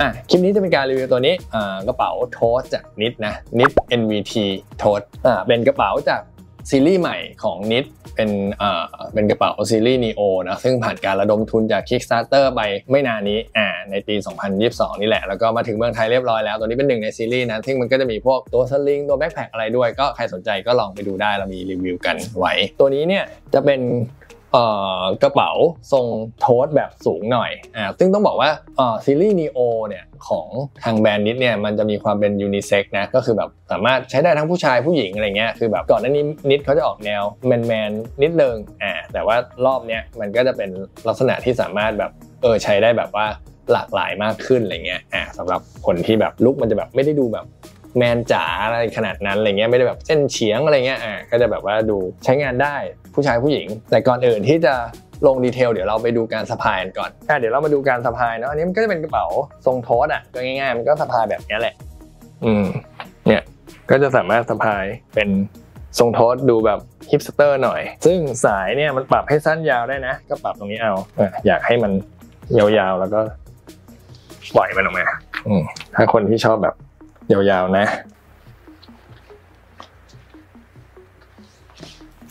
อะคลิปนี้จะเป็นการรีวิวตัวนี้อ่ากระเป๋าโทสจากนิดนะนิด NVT โทสอ่าเป็นกระเป๋าจากซีรีส์ใหม่ของนิดเป็นอ่าเป็นกระเป๋าซีรีส์ Neo นะซึ่งผ่านการระดมทุนจาก Kickstarter ไปไม่นานนี้อ่าในปี 2022 นี่แหละ แล้วก็มาถึงเมืองไทยเรียบร้อยแล้ว ตัวนี้เป็นหนึ่งในซีรีส์นะซึ่งมันก็จะมีพวกตัวสลิงตัวแบ็คแพคอะไรด้วย ก็ใครสนใจก็ลองไปดูได้เรามีรีวิวกันไว้ ตัวนี้เนี่ยจะเป็น กระเป๋าทรงโทสแบบสูงหน่อยอ่าซึ่งต้องบอกว่าอ่อซีรีส์ Neo เนี่ยของทางแบรนด์นิดเนี่ยมันจะมีความเป็นยูนิเซ็กนะก็คือแบบสามารถใช้ได้ทั้งผู้ชายผู้หญิงอะไรเงี้ยคือแบบก่อนหน้านี้นิดเขาจะออกแนวแมนแมนนิดนึงอ่าแต่ว่ารอบเนี้ยมันก็จะเป็นลักษณะที่สามารถแบบเออใช้ได้แบบว่าหลากหลายมากขึ้นอะไรเงี้ยอ่าสำหรับคนที่แบบลุกมันจะแบบไม่ได้ดูแบบ แมนจ๋าอะไรขนาดนั้นอะไรเงี้ยไม่ได้แบบเส้นเฉียงอะไรเงี้ยอ่าก็จะแบบว่าดูใช้งานได้ผู้ชายผู้หญิง แต่ก่อนอื่นที่จะลง detail เดี๋ยวเราไปดูการสะพายก่อนอะเดี๋ยวเรามาดูการสะพายเนาะอันนี้มันก็จะเป็นกระเป๋าทรง tote อะก็ง่ายๆมันก็สะพายแบบนี้แหละ อืม เนี่ยก็จะสามารถสะพายเป็นทรง tote ดูแบบฮิปสเตอร์หน่อย ซึ่งสายเนี่ยมันปรับให้สั้นยาวได้นะ ก็ปรับตรงนี้เอาอออยากให้มันยาวๆแล้วก็ปล่อยมันออกมาอืมถ้าคนที่ชอบแบบ ยาวๆนะ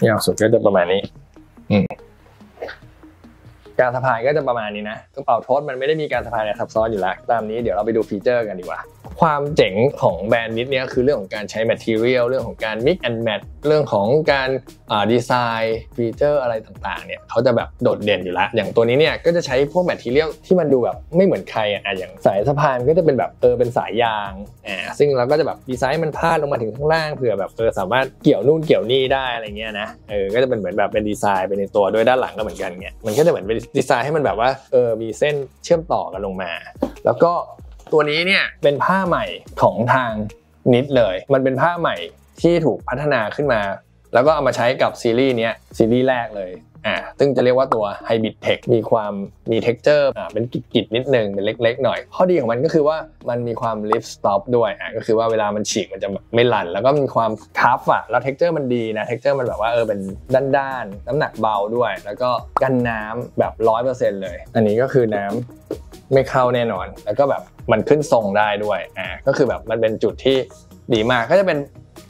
ยาวสุดก็จะประมาณนี้อืการสะพายก็จะประมาณนี้นะกระเป๋า tote มันไม่ได้มีการสะพายอะไรซับซ้อนอยู่แล้ว ตามนี้เดี๋ยวเราไปดูฟีเจอร์กันดีกว่า ความเจ๋งของแบรนด์ NIID เนี้ยคือเรื่องของการใช้ material เรื่องของการ mix and match เรื่องของการอ่าดีไซน์ฟีเจอร์อะไรต่างๆเนี่ยเขาจะแบบโดดเด่นอยู่แล้วอย่างตัวนี้เนี่ยก็จะใช้พวก material ที่มันดูแบบไม่เหมือนใครอะอย่างสายสะพายก็จะเป็นแบบเออเป็นสายยางอ่าซึ่งเราก็จะแบบดีไซน์มันพาดลงมาถึงข้างล่างเผื่อแบบเออสามารถเกี่ยวนู่นเกี่ยวนี่ได้อะไรเงี้ยนะเออก็จะเป็นเหมือนแบบเป็นดีไซน์ไปในตัวด้วยด้านหลังก็เหมือนกันเงี้ยมันก็จะเหมือนเป็นดีไซน์ให้มันแบบว่าเออมีเส้นเชื่อมต่อกันลงมา แล้วก็ ตัวนี้เนี่ยเป็นผ้าใหม่ของทางนิดเลย มันเป็นผ้าใหม่ที่ถูกพัฒนาขึ้นมา แล้วก็เอามาใช้กับซีรีส์เนี้ยซีรีส์แรกเลยอ่าซึ่งจะเรียกว่าตัว Hybrid Tech มีความมี texture อ่าเป็นgrid ๆนิดนึงเป็นเล็กๆหน่อย ข้อดีของมันก็คือว่ามันมีความ ripstop ด้วยอ่าก็คือว่าเวลามันฉีกมันจะไม่ลั่น แล้วก็มีความคัฟอะแล้ว texture มันดีนะ texture มันแบบว่าเออเป็นด้านๆ น้ำหนักเบาด้วย แล้วก็กันน้ำแบบ 100%เลย อันนี้ก็คือน้ำ ไม่เข้าแน่นอน แล้วก็แบบมันขึ้นทรงได้ด้วยอ่าก็คือแบบมันเป็นจุดที่ดีมากก็จะเป็น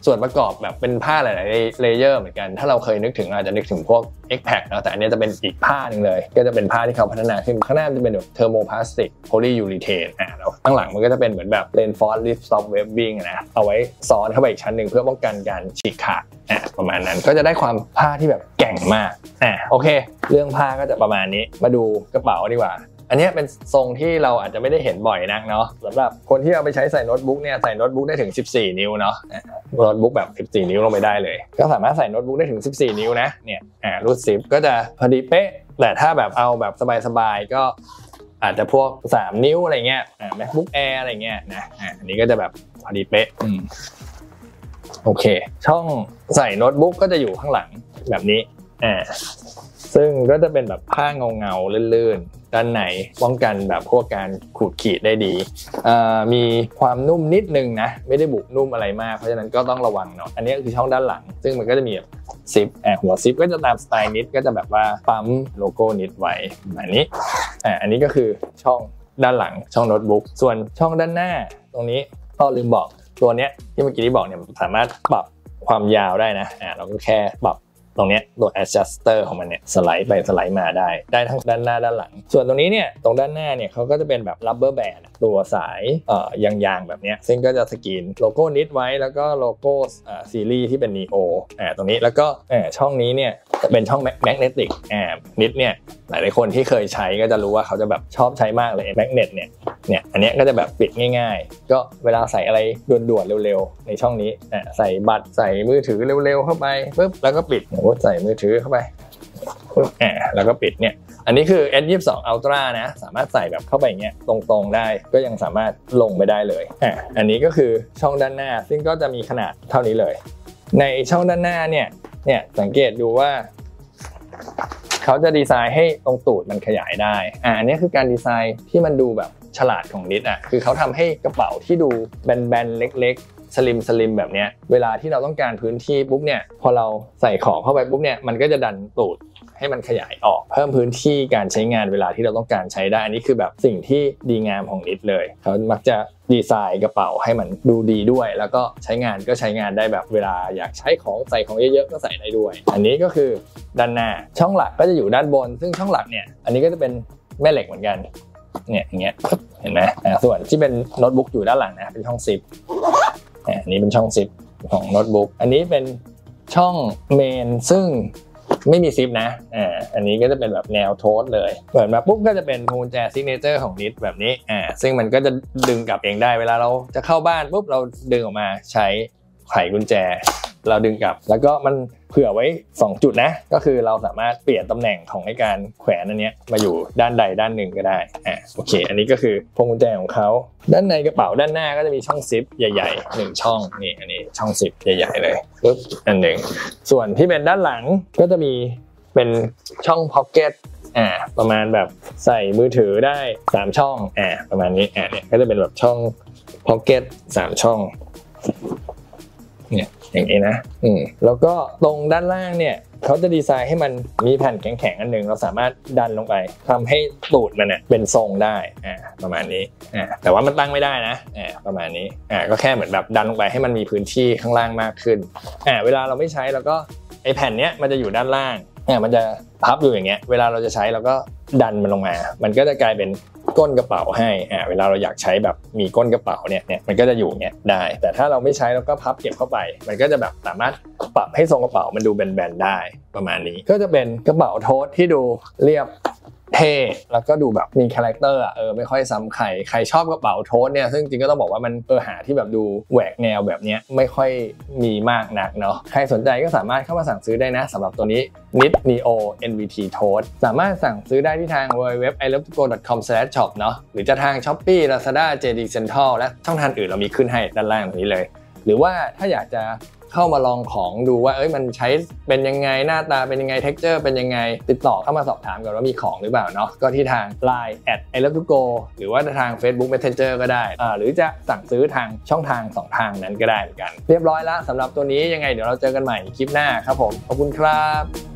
ส่วนประกอบแบบเป็นผ้าหลายๆ layer เหมือนกัน ถ้าเราเคยนึกถึงอาจจะนึกถึงพวก X p a c นะแต่อันนี้จะเป็นอีกผ้าหนึ่งเลย ก็จะเป็นผ้าที่เขาพัฒนาขึ้นข้างหน้าจะเป็นแบบ thermoplastic polyurethane อ่าแล้วข้างหลังมันก็จะเป็นเหมือนแบบ reinforced ripstop webbing นะเอาไว้ซ้อนเข้าไปอีกชั้นหนึ่งเพื่อป้องกันการฉีกขาดอ่าประมาณนั้นก็จะได้ความผ้าที่แบบแกร่งมากอ่าโอเค เรื่องผ้าก็จะประมาณนี้มาดูกระเป๋าดีกว่า อันนี้เป็นทรงที่เราอาจจะไม่ได้เห็นบ่อยนักเนาะสำหรับคนที่เอาไปใช้ใส่โน้ตบุ๊กเนี่ยใส่โน้ตบุ๊กได้ถึง 14 นิ้วเนาะโน้ตบุ๊กแบบ 14 นิ้วลงไปได้เลย ก็สามารถใส่โน้ตบุ๊กได้ถึง 14 นิ้วนะเนี่ยอ่ารูดซิปก็จะพอดีเป๊ะแต่ถ้าแบบเอาแบบสบายๆก็อาจจะพวก 3 นิ้วอะไรเงี้ยอ่า MacBook Air อะไรเงี้ยนะอ่าอันนี้ก็จะแบบพอดีเป๊ะอืมโอเค ช่องใส่โน้ตบุ๊กก็จะอยู่ข้างหลังแบบนี้อ่าซึ่งก็จะเป็นแบบผ้าเงาเงาๆลื่นๆ ด้านในป้องกันแบบพวกการขูดขีดได้ดี มีความนุ่มนิดนึงนะ ไม่ได้บุกนุ่มอะไรมาก เพราะฉะนั้นก็ต้องระวังเนาะอันนี้คือช่องด้านหลัง ซึ่งมันก็จะมีแบบซิปอ่าหัวซิปก็จะตามสไตล์นิดก็จะแบบว่าปั๊มโลโก้นิดไว้แบบนี้อ่าอันนี้ก็คือช่องด้านหลังช่องโน้ตบุ๊กส่วนช่องด้านหน้าตรงนี้ก็ลืมบอกตัวเนี้ยที่เมื่อกี้ที่บอกเนี่ยสามารถปรับความยาวได้นะอ่าเราก็แค่ปรับ ตรงนี้ตัว adjuster ของมันเนี่ยสไลด์ไปสไลด์มาได้ ได้ทั้งด้านหน้าด้านหลัง ส่วนตรงนี้เนี่ยตรงด้านหน้าเนี่ยเขาก็จะเป็นแบบ rubber band ตัวสายเอ่อยางๆ แบบเนี้ยซึ่งก็จะสกรีนโลโก้นิดไว้แล้วก็โลโก้อ่อซีรีส์ที่เป็น neo อ่าตรงนี้แล้วก็อ่อช่องนี้เนี่ย เป็นช่อง magnetic อ่านิดเนี่ยหลายๆคนที่เคยใช้ก็จะรู้ว่าเขาจะแบบชอบใช้มากเลย magnet เนี่ยเนี่ยอันนี้ก็จะแบบปิดง่ายๆ ก็เวลาใส่อะไรด่วนๆเร็วๆ ในช่องนี้อะใส่บัตรใส่มือถือเร็วๆเข้าไปปุ๊บแล้วก็ปิดโอ้โหใส่มือถือเข้าไปปุ๊บอะแล้วก็ปิดเนี่ยอันนี้คือ S22 Ultra นะสามารถใส่แบบเข้าไปอย่างเงี้ยตรงๆได้ก็ยังสามารถลงไปได้เลยอะอันนี้ก็คือช่องด้านหน้า ซึ่งก็จะมีขนาดเท่านี้เลย ในช่องด้านหน้าเนี่ย เนี่ยสังเกตดูว่า เขาจะดีไซน์ให้ตรงตูดมันขยายได้อ่าอันนี้คือการดีไซน์ที่มันดูแบบฉลาดของนิดอะคือเขาทำให้กระเป๋าที่ดูแบนๆเล็ก ๆสลิมสลิมแบบเนี้ยเวลาที่เราต้องการพื้นที่ปุ๊บเนี่ยพอเราใส่ของเข้าไปปุ๊บเนี่ยมันก็จะดันตูด ให้มันขยายออก เพิ่มพื้นที่การใช้งานเวลาที่เราต้องการใช้ได้อันนี้คือแบบสิ่งที่ดีงามของนิดเลยเขามักจะดีไซน์กระเป๋าให้มันดูดีด้วย แล้วก็ใช้งานก็ใช้งานได้แบบเวลาอยากใช้ของใส่ของเยอะๆก็ใส่ได้ด้วย อันนี้ก็คือด้านหน้าช่องหลักก็จะอยู่ด้านบน ซึ่งช่องหลักเนี่ยอันนี้ก็จะเป็นแม่เหล็กเหมือนกันเนี่ยอย่างเงี้ยเห็นไหมส่วนที่เป็นโน้ตบุ๊กอยู่ด้านหลังนะเป็นช่องซิปอันนี้เป็นช่องซิปของโน้ตบุ๊กอันนี้เป็นช่อง main ซึ่ง ไม่มีซิปนะอ่าอันนี้ก็จะเป็นแบบแนว tote เลย เปิดมาปุ๊บก็จะเป็นพวงกุญแจ signature ของ NIID แบบนี้อ่าซึ่งมันก็จะดึงกลับเองได้เวลาเราจะเข้าบ้านปุ๊บเราดึงออกมาใช้ไขกุญแจ เราดึงกลับ แล้วก็มันเผื่อไว้ 2 จุดนะ ก็คือเราสามารถเปลี่ยนตำแหน่งของในการแขวนอันเนี้ยมาอยู่ด้านใดด้านหนึ่งก็ได้อ่าโอเค อันนี้ก็คือพวงกุญแจของเขาด้านในกระเป๋าด้านหน้าก็จะมีช่องซิปใหญ่ๆหนึ่งช่องนี่อันนี้ช่องซิปใหญ่ ๆ เลยปุ๊บอันหนึ่งส่วนที่เป็นด้านหลังก็จะมีเป็นช่อง pocket อ่าประมาณแบบใส่มือถือได้ 3 ช่องอ่าประมาณนี้อ่าเนี่ยก็จะเป็นแบบช่อง pocket สามช่องเนี่ย อย่างนี้นะอืมแล้วก็ตรงด้านล่างเนี่ยเขาจะดีไซน์ให้มันมีแผ่นแข็งๆอันหนึ่งเราสามารถดันลงไปทำให้ตูดมันเนี่ยเป็นทรงได้อ่าประมาณนี้อ่าแต่ว่ามันตั้งไม่ได้นะอ่าประมาณนี้อ่าก็แค่เหมือนแบบดันลงไปให้มันมีพื้นที่ข้างล่างมากขึ้นอ่าเวลาเราไม่ใช้เราก็ไอแผ่นเนี้ยมันจะอยู่ด้านล่างอ่ามันจะพับอยู่อย่างเงี้ย เวลาเราจะใช้เราก็ดันมันลงมา มันก็จะกลายเป็น ก้นกระเป๋าให้อ่าเวลาเราอยากใช้แบบมีก้นกระเป๋าเนี่ยเนี่ยมันก็จะอยู่เงี้ยได้ แต่ถ้าเราไม่ใช้เราก็พับเก็บเข้าไป มันก็จะแบบสามารถปรับให้ทรงกระเป๋ามันดูแบนๆได้ประมาณนี้ ก็จะเป็นกระเป๋า tote ที่ดูเรียบ เท่แล้วก็ดูแบบมี character อะเออไม่ค่อยซ้ำใครใครชอบกระเป๋า tote เนี่ยซึ่งจริงก็ต้องบอกว่ามันเออหาที่แบบดูแหวกแนวแบบเนี้ยไม่ค่อยมีมากนักเนาะใครสนใจก็สามารถเข้ามาสั่งซื้อได้นะสำหรับตัวนี้ NIID NEO NVT Tote สามารถสั่งซื้อได้ที่ทาง www.ilovetogo.com/shop เนาะหรือจะทาง Shopee Lazada JD Central และช่องทางอื่นเรามีขึ้นให้ด้านล่างตรงนี้เลย หรือว่าถ้าอยากจะ เข้ามาลองของดูว่าเอ้ยมันใช้เป็นยังไงหน้าตาเป็นยังไง texture เป็นยังไง ติดต่อเข้ามาสอบถามกันว่ามีของหรือเปล่าเนาะก็ที่ทาง Line at i love to go หรือว่าทาง Facebook Messenger ก็ได้อ่าหรือจะสั่งซื้อทางช่องทาง 2 ทางนั้นก็ได้เหมือนกัน เรียบร้อยแล้วสำหรับตัวนี้ยังไงเดี๋ยวเราเจอกันใหม่คลิปหน้าครับผมขอบคุณครับ